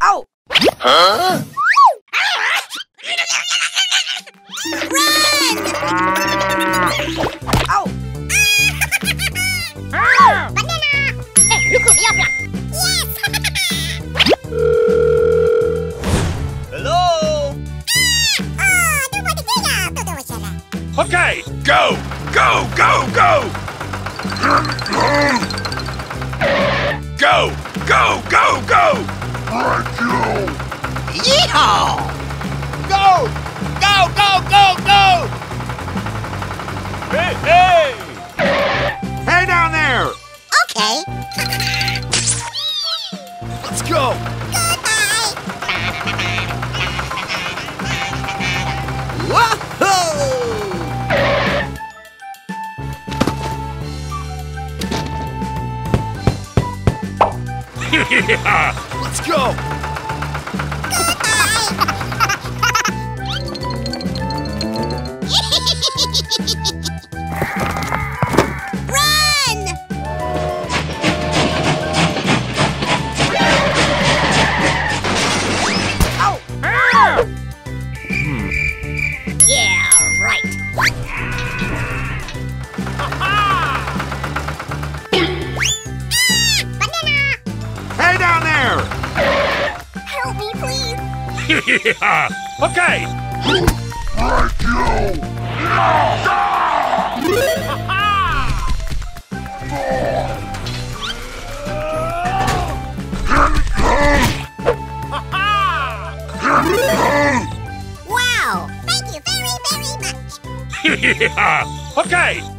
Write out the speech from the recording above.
아우! 어? Okay, go, go, go, go! Go, go, go, go! Right, you! Yeehaw! Go! Go, go, go, go! Hey, hey! Hey down there! Okay. Let's go! Let's go! Me, please. okay! Wow! Thank you very, very much. okay!